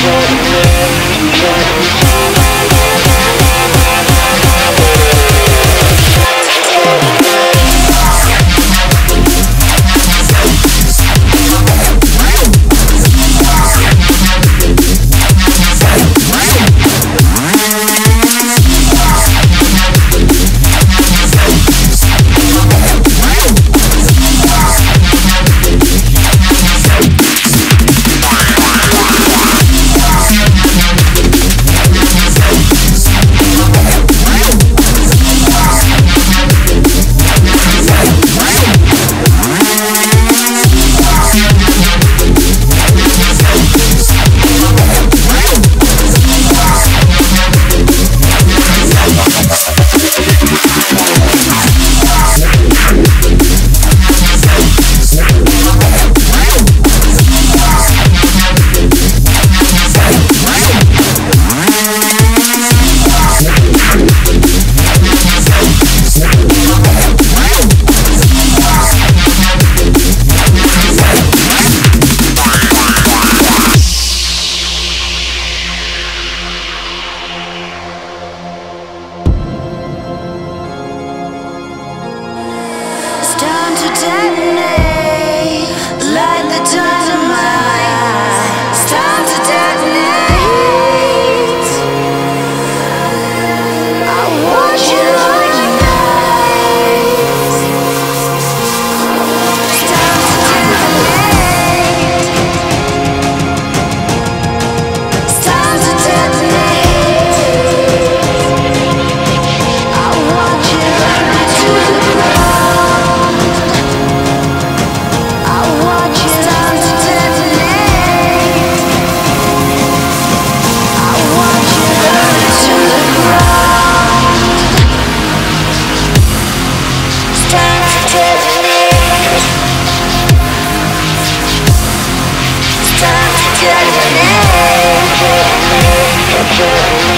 judgment. Yeah. people